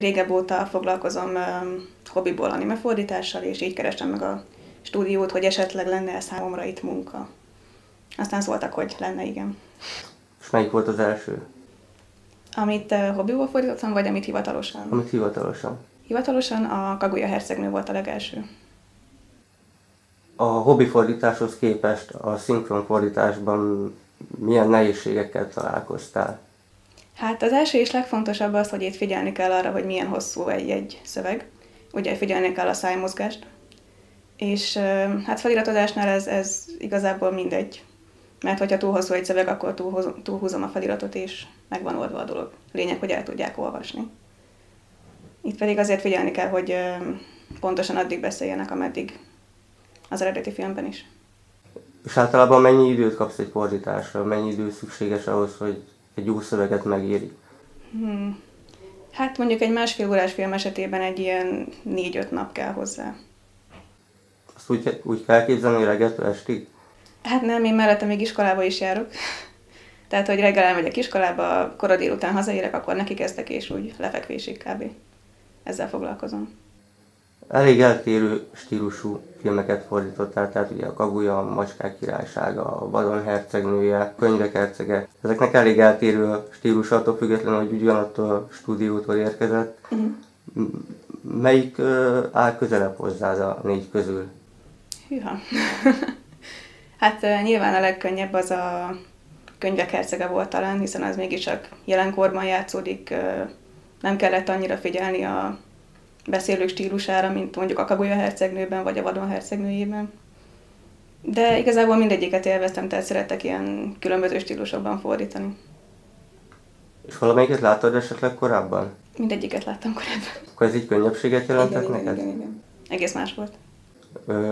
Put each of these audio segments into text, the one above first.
Régebb óta foglalkozom hobbiból animefordítással, és így kerestem meg a stúdiót, hogy esetleg lenne számomra itt munka. Aztán szóltak, hogy lenne, igen. És melyik volt az első? Amit uh, hobbiból fordítottam, vagy amit hivatalosan? Amit hivatalosan. Hivatalosan a Kaguya hercegnő volt a legelső. A hobbi fordításhoz képest a szinkron fordításban milyen nehézségekkel találkoztál? Hát az első és legfontosabb az, hogy itt figyelni kell arra, hogy milyen hosszú egy-egy szöveg. Ugye figyelni kell a szájmozgást. És hát feliratozásnál ez, ez igazából mindegy. Mert hogyha túl hosszú egy szöveg, akkor túlhúzom a feliratot, és megvan oldva a dolog. Lényeg, hogy el tudják olvasni. Itt pedig azért figyelni kell, hogy pontosan addig beszéljenek, ameddig az eredeti filmben is. És általában mennyi időt kapsz egy fordításra? Mennyi idő szükséges ahhoz, hogy egy jó szöveget megéri? Hmm. Hát mondjuk egy másfél órás film esetében egy ilyen négy-öt nap kell hozzá. Azt úgy, úgy kell képzelni, hogy reggeltől estig? Hát nem, én mellette még iskolába is járok. Tehát, hogy reggel elmegyek iskolába, kora délután hazaérek, akkor neki kezdek, és úgy lefekvésig kb. Ezzel foglalkozom. Elég eltérő stílusú filmeket fordítottál, tehát ugye a Kaguya, a Macskák királysága, a Vadon hercegnője, a Könyvek hercege. Ezeknek elég eltérő a attól függetlenül, hogy ugyanattól a stúdiótól érkezett. Uh-huh. Melyik uh, áll közelebb hozzád a négy közül? Hűha. hát uh, nyilván a legkönnyebb az a Könyvek hercege volt talán, hiszen az mégiscsak jelenkorban játszódik, uh, nem kellett annyira figyelni a beszélők stílusára, mint mondjuk a Kaguya hercegnőben, vagy a Vadon hercegnőjében. De igazából mindegyiket élveztem, tehát szeretek ilyen különböző stílusokban fordítani. És valamelyiket láttad esetleg korábban? Mindegyiket láttam korábban. Akkor ez így könnyebbséget jelentett igen, neked? Igen, igen, igen. Egész más volt.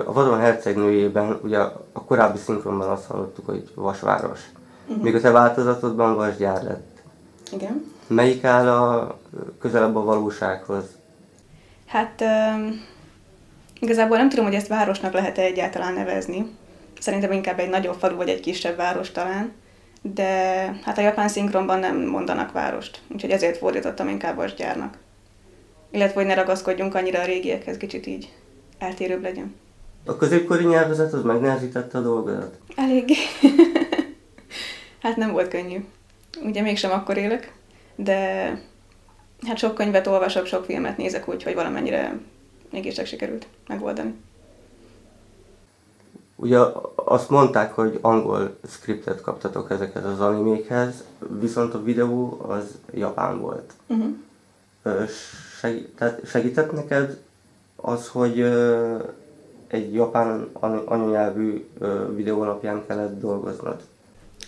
A Vadon hercegnőjében ugye a korábbi szinkronban azt hallottuk, hogy Vasváros. Uh-huh. Míg a te változatodban Vasgyár lett. Igen. Melyik áll a közelebb a valósághoz? Hát um, igazából nem tudom, hogy ezt városnak lehet-e egyáltalán nevezni. Szerintem inkább egy nagyobb falu vagy egy kisebb város talán. De hát a japán szinkronban nem mondanak várost, úgyhogy ezért fordítottam inkább vasgyárnak. Illetve, hogy ne ragaszkodjunk annyira a régiekhez, kicsit így eltérőbb legyen. A középkori nyelvezet az megnehezítette a dolgodat? Elég. hát nem volt könnyű. Ugye mégsem akkor élek, de Hát sok könyvet olvasok, sok filmet nézek úgy, hogy valamennyire mégiscsak sikerült megoldani. Ugye azt mondták, hogy angol scriptet kaptatok ezekhez az animékhez, viszont a videó az japán volt. Uh-huh. Segített, segített neked az, hogy egy japán anyanyelvű videó alapján kellett dolgoznod?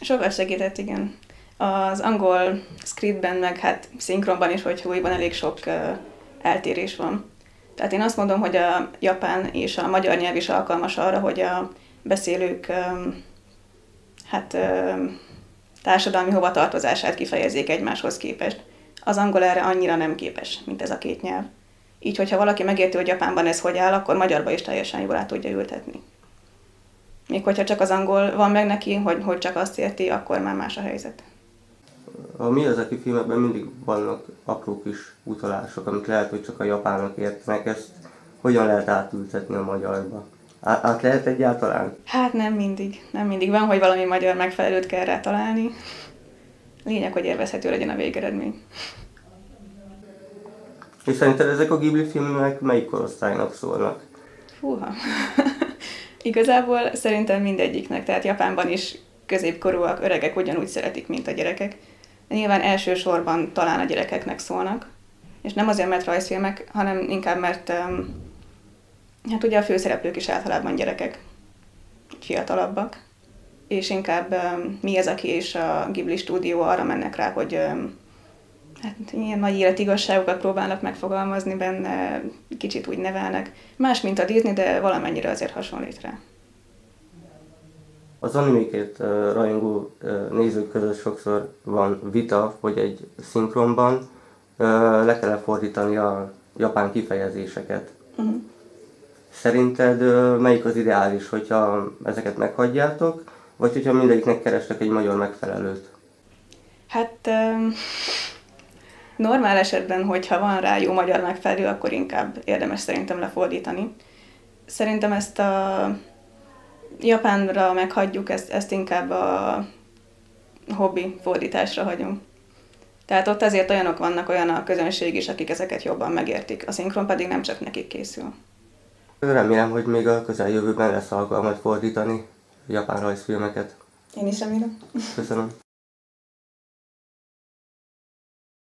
Sokat segített, igen az angol scriptben, meg hát szinkronban is, hogy újban elég sok eltérés van. Tehát én azt mondom, hogy a japán és a magyar nyelv is alkalmas arra, hogy a beszélők hát társadalmi hovatartozását kifejezzék egymáshoz képest. Az angol erre annyira nem képes, mint ez a két nyelv. Így, hogyha valaki megérti, hogy Japánban ez hogy áll, akkor magyarba is teljesen jól át tudja ültetni. Még hogyha csak az angol van meg neki, hogy, hogy csak azt érti, akkor már más a helyzet a Miyazaki filmekben mindig vannak apró kis utalások, amik lehet, hogy csak a japánok értenek, ezt hogyan lehet átültetni a magyarba? Á- át lehet egyáltalán? Hát nem mindig. Nem mindig. Van, hogy valami magyar megfelelőt kell rá találni. Lényeg, hogy élvezhető legyen a végeredmény. És szerinted ezek a Ghibli filmek melyik korosztálynak szólnak? Fúha. Igazából szerintem mindegyiknek, tehát Japánban is középkorúak, öregek ugyanúgy szeretik, mint a gyerekek nyilván elsősorban talán a gyerekeknek szólnak, és nem azért, mert rajzfilmek, hanem inkább, mert hát ugye a főszereplők is általában gyerekek, fiatalabbak, és inkább mi ez, aki és a Ghibli stúdió arra mennek rá, hogy hát ilyen nagy életigasságokat próbálnak megfogalmazni benne, kicsit úgy nevelnek. Más, mint a Disney, de valamennyire azért hasonlít rá. Az animékért rajongó nézők között sokszor van vita, hogy egy szinkronban le kell fordítani a japán kifejezéseket. Uh-huh. Szerinted melyik az ideális, hogyha ezeket meghagyjátok, vagy hogyha mindegyiknek kerestek egy magyar megfelelőt? Hát um, Normál esetben, hogyha van rá jó magyar megfelelő, akkor inkább érdemes szerintem lefordítani. Szerintem ezt a japánra meghagyjuk, ezt, ezt inkább a hobbi fordításra hagyunk. Tehát ott azért olyanok vannak, olyan a közönség is, akik ezeket jobban megértik. A szinkron pedig nem csak nekik készül. Remélem, hogy még a közeljövőben lesz alkalmat fordítani japán rajzfilmeket. Én is remélem. Köszönöm.